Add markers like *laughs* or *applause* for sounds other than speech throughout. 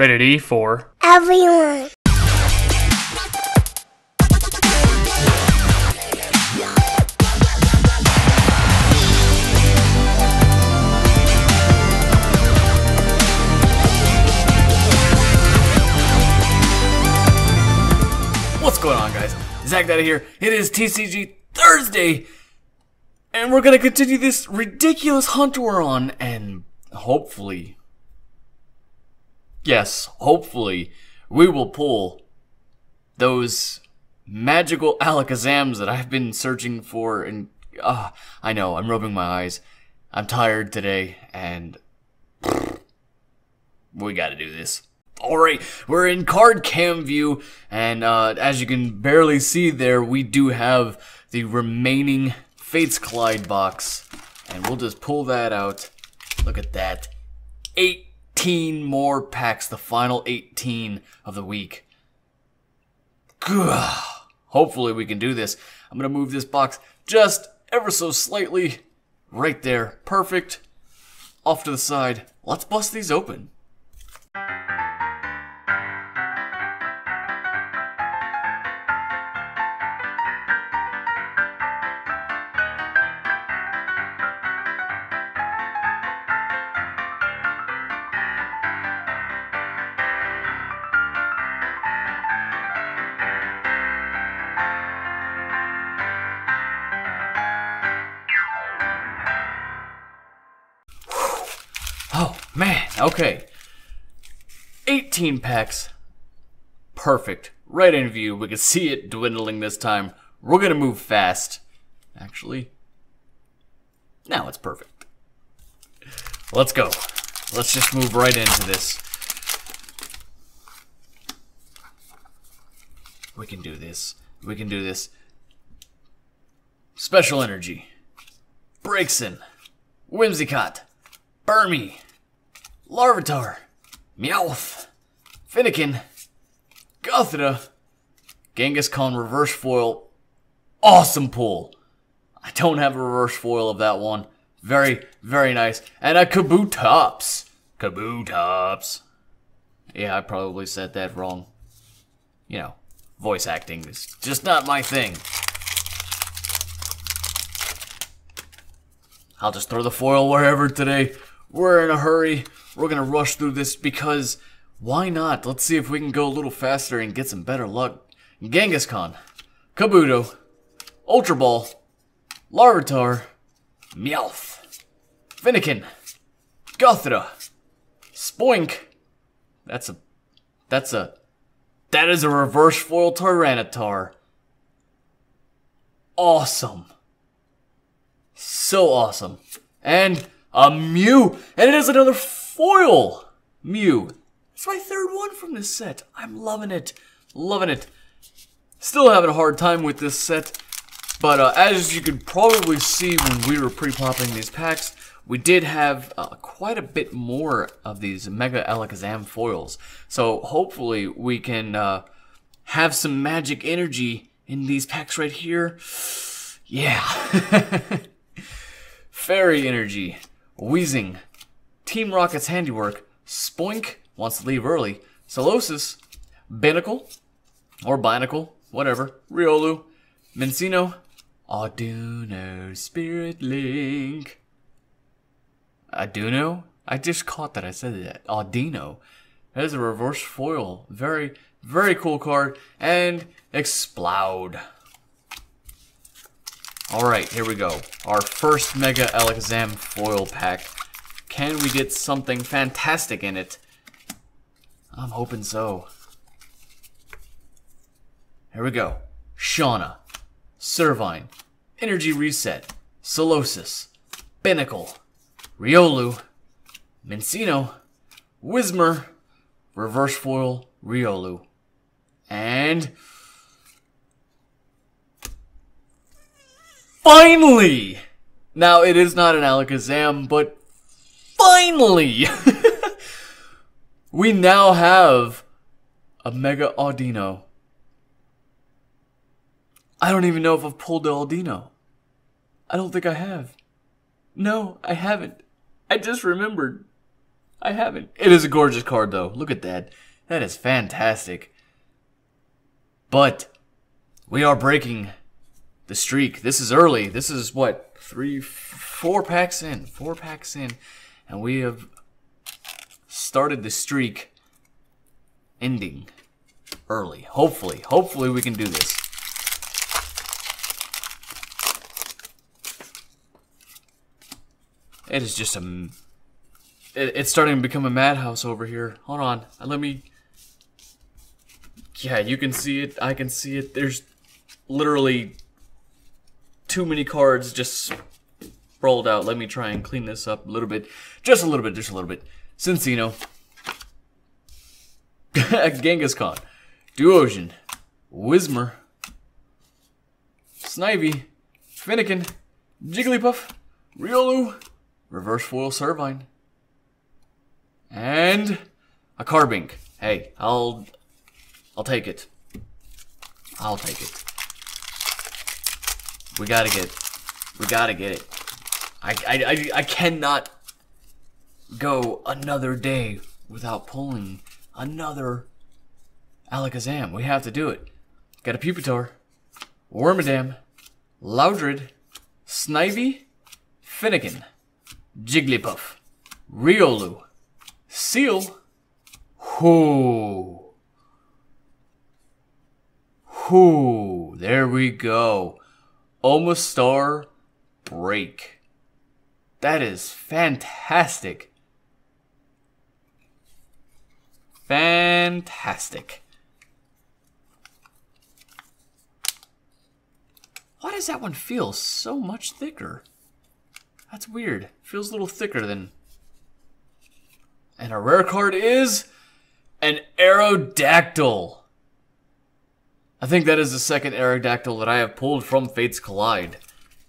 Rated E for everyone. What's going on, guys? Zach Daddie here. It is TCG Thursday, and we're gonna continue this ridiculous hunt we're on, and hopefully, yes, hopefully, we will pull those magical *laughs* alakazams that I've been searching for. And ah, I know I'm rubbing my eyes. I'm tired today, and *sighs* we got to do this. All right, we're in card cam view, and uh, as you can barely see there, we do have the remaining Fates Collide box, and we'll just pull that out. Look at that. 18 more packs, the final 18 of the week. Gah. Hopefully we can do this. I'm going to move this box just ever so slightly. Right there. Perfect. Off to the side. Let's bust these open. Okay. 18 packs. Perfect. Right in view. We can see it dwindling this time. We're going to move fast. Actually, now it's perfect. Let's go. Let's just move right into this. We can do this. We can do this. Special energy. Breakson. Whimsicott. Burmy, Larvitar, Meowth, Fennekin, Gothita, Kangaskhan reverse foil. Awesome pull. I don't have a reverse foil of that one. Very, very nice. And a Kabutops. Kabutops. Yeah, I probably said that wrong. You know, voice acting is just not my thing. I'll just throw the foil wherever today. We're in a hurry. We're gonna rush through this because why not? Let's see if we can go a little faster and get some better luck. Kangaskhan, Kabuto, Ultra Ball, Larvitar, Meowth, Fennekin, Gothita, Spoink. That's a, that's a, that is a reverse foil Tyranitar. Awesome. So awesome. And a Mew, and it is another foil Mew. It's my third one from this set. I'm loving it, loving it. Still having a hard time with this set, but uh, as you could probably see when we were pre-popping these packs, we did have uh, quite a bit more of these Mega Alakazam foils. So hopefully we can uh, have some magic energy in these packs right here. Yeah. *laughs* Fairy energy. Weezing, Team Rocket's handiwork, Spoink wants to leave early, Solosis, Binacle, or Binacle, whatever, Riolu, Minccino, Arduino, Spirit Link. Arduino? I just caught that I said that. Audino. That is a reverse foil. Very, very cool card. And Explode. Alright, here we go. Our first Mega Alakazam foil pack. Can we get something fantastic in it? I'm hoping so. Here we go. Shauna, Servine, Energy Reset, Solosis, Binacle, Riolu, Minccino, Whismur, Reverse Foil, Riolu, and Finally! Now, it is not an Alakazam, but finally! *laughs* we now have a Mega Audino. I don't even know if I've pulled the Audino. I don't think I have. No, I haven't. I just remembered. I haven't. It is a gorgeous card, though. Look at that. That is fantastic. But we are breaking the streak. This is early. This is what three, four packs in, four packs in, and we have started the streak ending early. Hopefully, hopefully we can do this. It is just a. It, it's starting to become a madhouse over here. Hold on, uh, let me. Yeah, you can see it. I can see it. There's literally too many cards just rolled out. Let me try and clean this up a little bit. Just a little bit, just a little bit. Cinccino. *laughs* Genghis Khan. Duosion. Whismur. Snivy. Fennekin. Jigglypuff. Riolu. Reverse Foil Servine. And a Carbink. Hey, I'll I'll take it. I'll take it. We gotta get we gotta get it. I, I, I, I cannot go another day without pulling another Alakazam. We have to do it. Got a Pupitar, Wormadam, Loudred, Snivy, Fennekin, Jigglypuff, Riolu, Seel, Whoo. Whoo. There we go. Omastar break. That is fantastic. Fantastic. Why does that one feel so much thicker? That's weird. Feels a little thicker than... And our rare card is... An Aerodactyl. I think that is the second Aerodactyl that I have pulled from Fates Collide.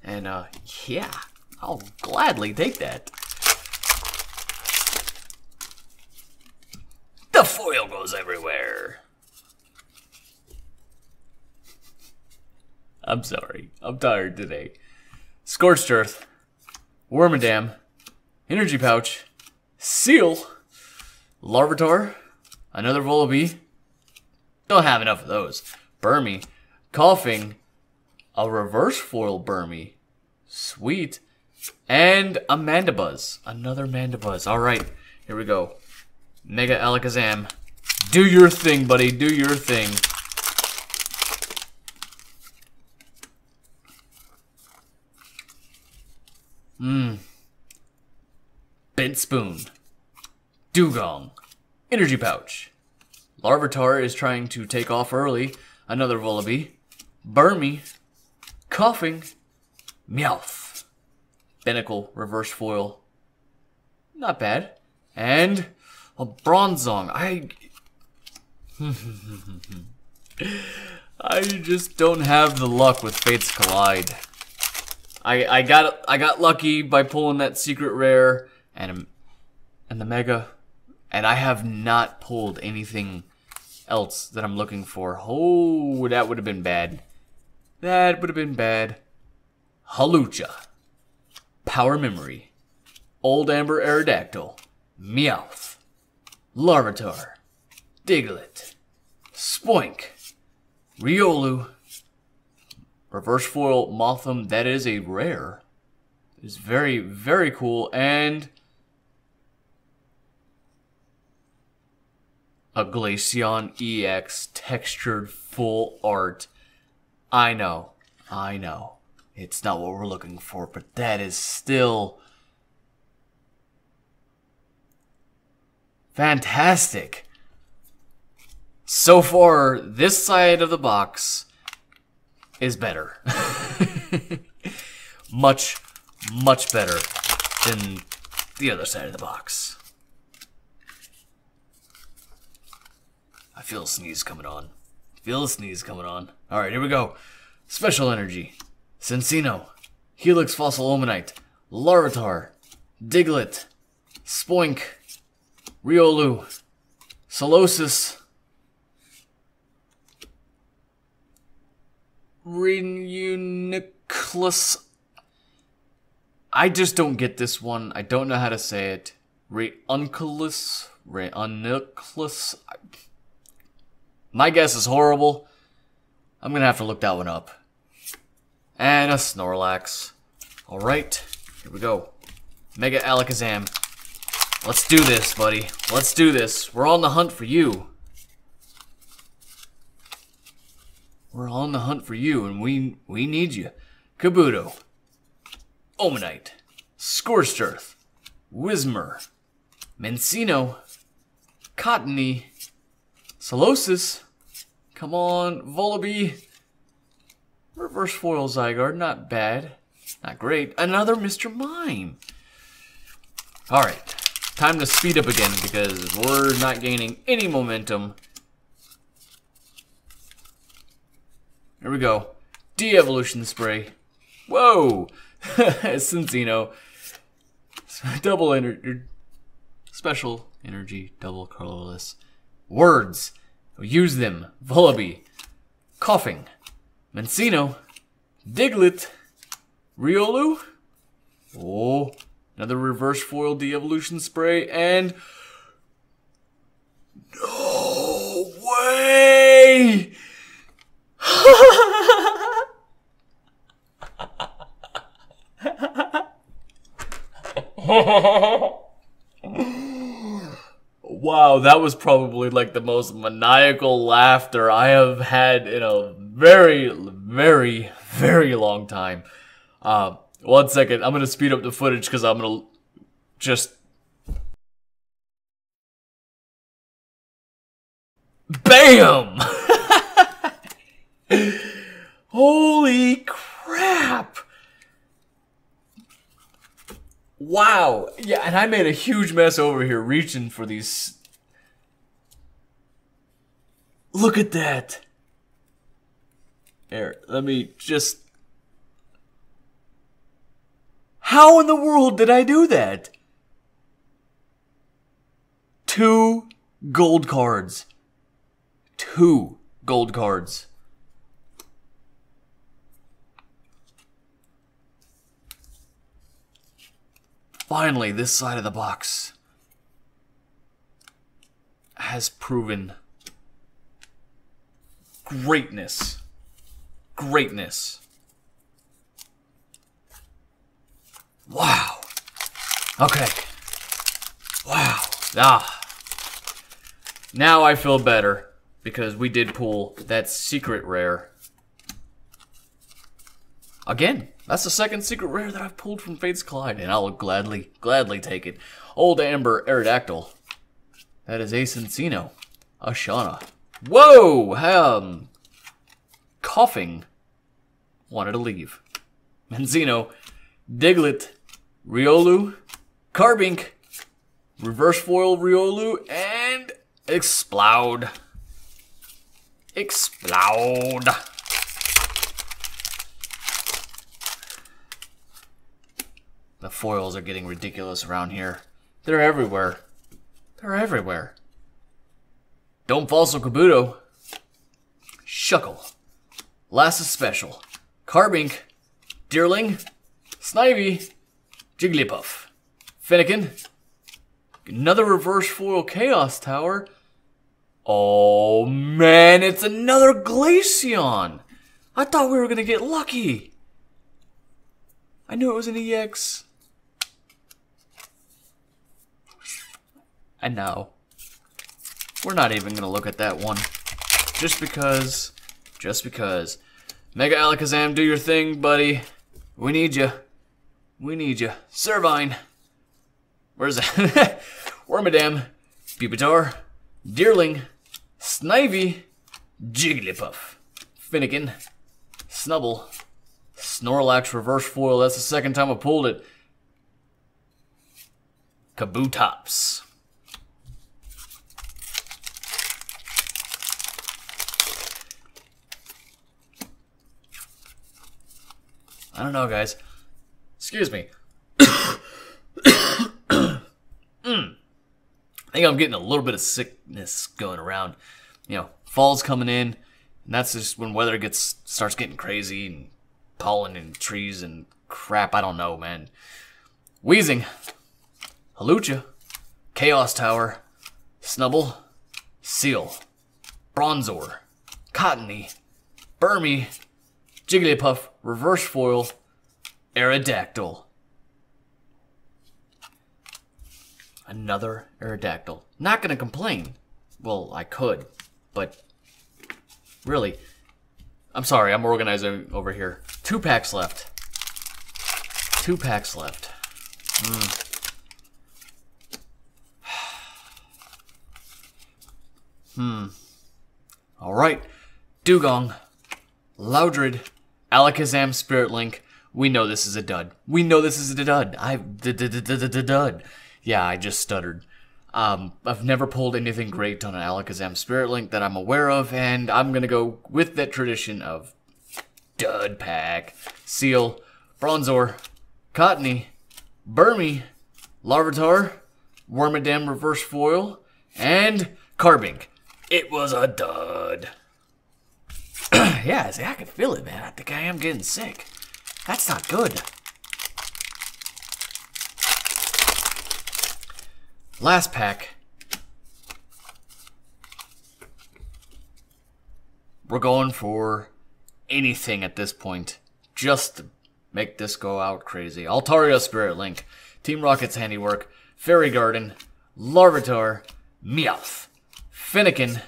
And, uh, yeah, I'll gladly take that. The foil goes everywhere. I'm sorry. I'm tired today. Scorched Earth. Wormadam. Energy Pouch. Seel, Larvitar. Another Vullaby. Don't have enough of those. Burmy. Koffing, A reverse foil Burmy. Sweet. And a Mandibuzz. Another Mandibuzz. Alright, here we go. Mega Alakazam. Do your thing, buddy. Do your thing. Mmm. Bent Spoon. Dewgong. Energy Pouch. Larvitar is trying to take off early. Another Vullaby. Burmy. Koffing. Meowth. Binacle. reverse foil. Not bad. And a Bronzong. I... *laughs* I just don't have the luck with Fates Collide. I I got I got lucky by pulling that secret rare and and the mega, and I have not pulled anything else that I'm looking for. Oh, that would have been bad. That would have been bad. Hawlucha, Power Memory. Old Amber Aerodactyl. Meowth. Larvitar. Diglett. Spoink. Riolu. Reverse Foil Mothim. That is a rare. It's very, very cool. And a Glaceon EX textured full art. I know, I know. It's not what we're looking for, but that is still fantastic. So far, this side of the box is better. *laughs* much, much better than the other side of the box. I feel a sneeze coming on. Feel a sneeze coming on. Alright, here we go. Special energy. Cinccino. Helix Fossil Omanyte. Larvitar. Diglett. Spoink. Riolu. Solosis. Reuniclus. I just don't get this one. I don't know how to say it. Reunculus, Reunculus. My guess is horrible. I'm gonna have to look that one up. And a Snorlax. Alright, here we go. Mega Alakazam. Let's do this, buddy. Let's do this. We're on the hunt for you. We're on the hunt for you, and we we need you. Kabuto. Omanyte. Scorched Earth. Whismur. Minccino. Cottonee. Solosis. Come on, Vullaby. Reverse foil Zygarde, not bad. Not great. Another Mr. Mime. Alright, time to speed up again because we're not gaining any momentum. Here we go. De-evolution spray. Whoa! *laughs* Cinccino. *laughs* Double energy. Er, special energy, double colorless. Words. Use them. Vullaby. Koffing. Minccino. Diglett. Riolu. Oh. Another reverse foil de-evolution spray. And... No way! *laughs* wow, that was probably like the most maniacal laughter I have had in a very, very, very long time. Uh, one second, I'm gonna speed up the footage because I'm gonna just. BAM! Holy crap! Wow. Yeah, and I made a huge mess over here reaching for these. Look at that. Here, let me just. How in the world did I do that? Two gold cards. Two gold cards. Finally, this side of the box has proven greatness. Greatness. Wow. Okay. Wow. Ah. Now I feel better because we did pull that secret rare. Again. That's the second secret rare that I've pulled from Fates Collide, and I'll gladly, gladly take it. Old Amber Aerodactyl. That is Ace Encino. Ashana. Whoa! Um, Koffing. Wanted to leave. Minccino. Diglett. Riolu. Carbink. Reverse foil Riolu. And Explode. Explode. Foils are getting ridiculous around here. They're everywhere. They're everywhere. Don't fall so Kabuto. Shuckle. Last Special. Carbink. Deerling. Snivy. Jigglypuff. Fennekin. Another reverse foil Chaos Tower. Oh man, it's another Glaceon! I thought we were gonna get lucky. I knew it was an EX. And now, we're not even going to look at that one. Just because, just because. Mega Alakazam, do your thing, buddy. We need you. We need you. Servine. Where's that? *laughs* Wormadam. Pupitar. Deerling. Snivy. Jigglypuff. Fennekin. Snubbull. Snorlax reverse foil. That's the second time I pulled it. Kabutops. I don't know, guys. Excuse me. *coughs* *coughs* mm. I think I'm getting a little bit of sickness going around. You know, fall's coming in, and that's just when weather gets starts getting crazy and pollen and trees and crap. I don't know, man. Weezing. Hawlucha, Chaos Tower, Snubbull, Seel, Bronzor, Cottonee, Burmy, Jigglypuff, Reverse Foil, Aerodactyl. Another Aerodactyl. Not gonna complain. Well, I could, but really, I'm sorry, I'm organizing over here. Two packs left. Two packs left. Hmm. *sighs* hmm. Alright. Dewgong. Loudred. Alakazam Spirit Link. We know this is a dud. We know this is a dud. I dud. Yeah, I just stuttered. Um, I've never pulled anything great on an Alakazam Spirit Link that I'm aware of, and I'm gonna go with that tradition of dud pack. Seel, Bronzor, Cottonee, Burmy, Larvitar, Wormadam Reverse Foil, and Carbink. It was a dud. *clears throat* yeah, see, I can feel it, man. I think I am getting sick. That's not good. Last pack. We're going for anything at this point. Just make this go out crazy. Altaria Spirit Link, Team Rocket's handiwork, Fairy Garden, Larvitar, Meowth, Fennekin,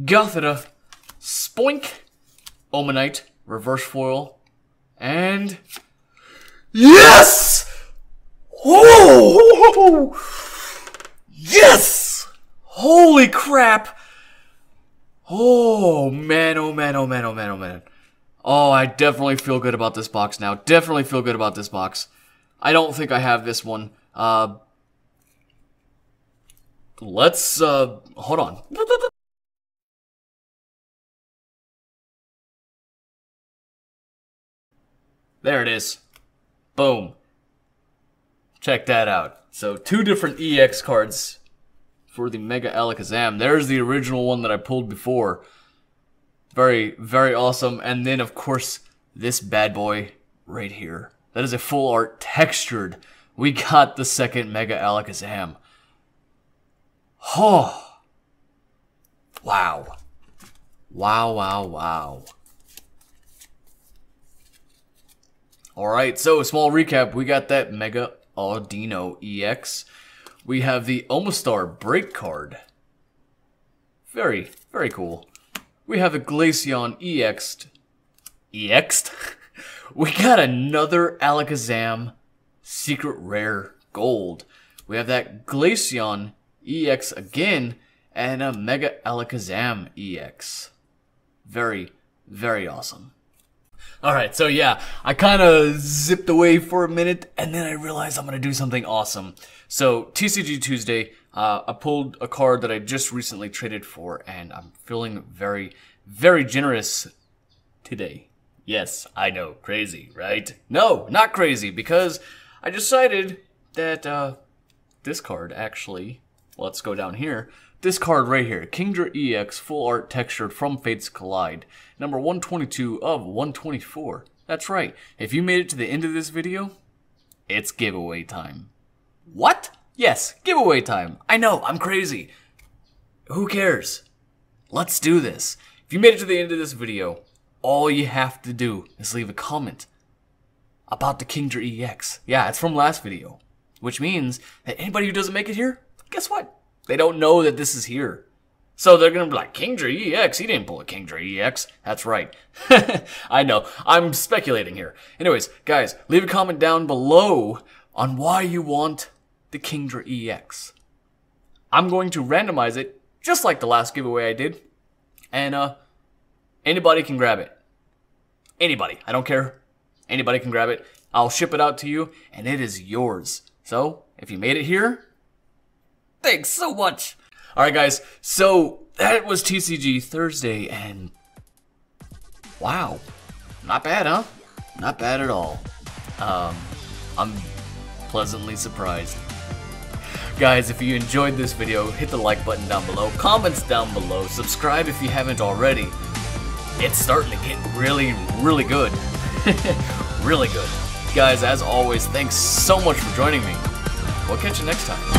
Gothita, Spoink, Omanyte, Reverse Foil, and... Yes! Oh! Yes! Holy crap! Oh man, oh man, oh man, oh man, oh man. Oh, I definitely feel good about this box now. Definitely feel good about this box. I don't think I have this one. Uh, let's, uh, hold on. There it is. Boom. Check that out. So two different EX cards for the Mega Alakazam. There's the original one that I pulled before. Very, very awesome. And then, of course, this bad boy right here. That is a full art textured. We got the second Mega Alakazam. Oh. Wow. Wow, wow, wow. Alright, so a small recap. We got that Mega Audino EX. We have the Omastar break card. Very, very cool. We have a Glaceon EX. EX? *laughs* we got another Alakazam Secret Rare Gold. We have that Glaceon EX again, and a Mega Alakazam EX. Very, very awesome. Alright, so yeah, I kind of zipped away for a minute, and then I realized I'm to do something awesome. So, TCG Tuesday, uh, I pulled a card that I just recently traded for, and I'm feeling very, very generous today. Yes, I know, crazy, right? No, not crazy, because I decided that uh, this card actually, let's go down here, this card right here, Kingdra EX Full Art Textured from Fates Collide, number 122 of 124. That's right, if you made it to the end of this video, it's giveaway time. What? Yes, giveaway time. I know, I'm crazy. Who cares? Let's do this. If you made it to the end of this video, all you have to do is leave a comment about the Kingdra EX. Yeah, it's from last video. Which means that anybody who doesn't make it here, guess what? They don't know that this is here. So they're gonna be like, Kingdra EX, he didn't pull a Kingdra EX. That's right. *laughs* I know, I'm speculating here. Anyways, guys, leave a comment down below on why you want the Kingdra EX. I'm going to randomize it, just like the last giveaway I did. And, uh, anybody can grab it. Anybody. I don't care. Anybody can grab it. I'll ship it out to you, and it is yours. So, if you made it here, Thanks so much. All right, guys. So that was TCG Thursday, and wow, not bad, huh? Not bad at all. Um, I'm pleasantly surprised. Guys, if you enjoyed this video, hit the like button down below, comments down below, subscribe if you haven't already. It's starting to get really, really good. *laughs* really good. Guys, as always, thanks so much for joining me. We'll catch you next time.